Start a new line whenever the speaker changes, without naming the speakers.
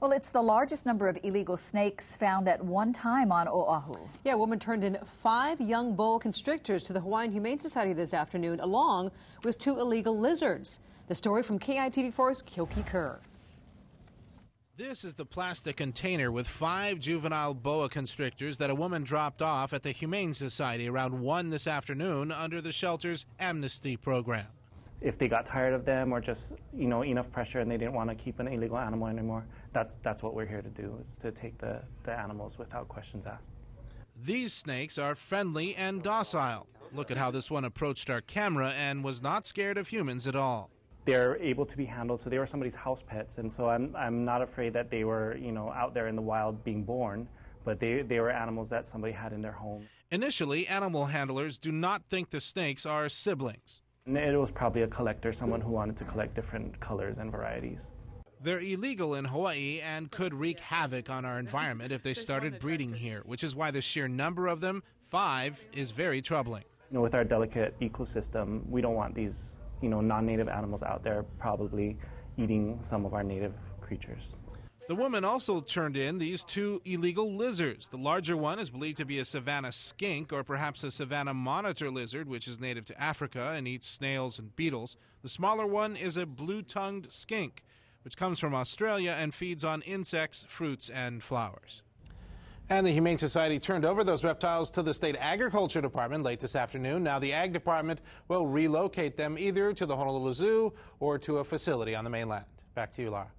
Well, it's the largest number of illegal snakes found at one time on Oahu.
Yeah, a woman turned in five young boa constrictors to the Hawaiian Humane Society this afternoon, along with two illegal lizards. The story from KITV4's Keoki Kerr.
This is the plastic container with five juvenile boa constrictors that a woman dropped off at the Humane Society around 1 this afternoon under the shelter's amnesty program
if they got tired of them or just you know enough pressure and they didn't want to keep an illegal animal anymore, that's that's what we're here to do is to take the, the animals without questions asked.
These snakes are friendly and docile. Look at how this one approached our camera and was not scared of humans at all.
They're able to be handled, so they were somebody's house pets, and so I'm I'm not afraid that they were you know out there in the wild being born but they, they were animals that somebody had in their home.
Initially, animal handlers do not think the snakes are siblings.
It was probably a collector, someone who wanted to collect different colors and varieties.
They're illegal in Hawaii and could wreak havoc on our environment if they started breeding here, which is why the sheer number of them, five, is very troubling.
You know, with our delicate ecosystem, we don't want these, you know, non-native animals out there probably eating some of our native creatures.
The woman also turned in these two illegal lizards. The larger one is believed to be a savanna skink or perhaps a savanna monitor lizard, which is native to Africa and eats snails and beetles. The smaller one is a blue tongued skink, which comes from Australia and feeds on insects, fruits, and flowers. And the Humane Society turned over those reptiles to the State Agriculture Department late this afternoon. Now, the Ag Department will relocate them either to the Honolulu Zoo or to a facility on the mainland. Back to you, Laura.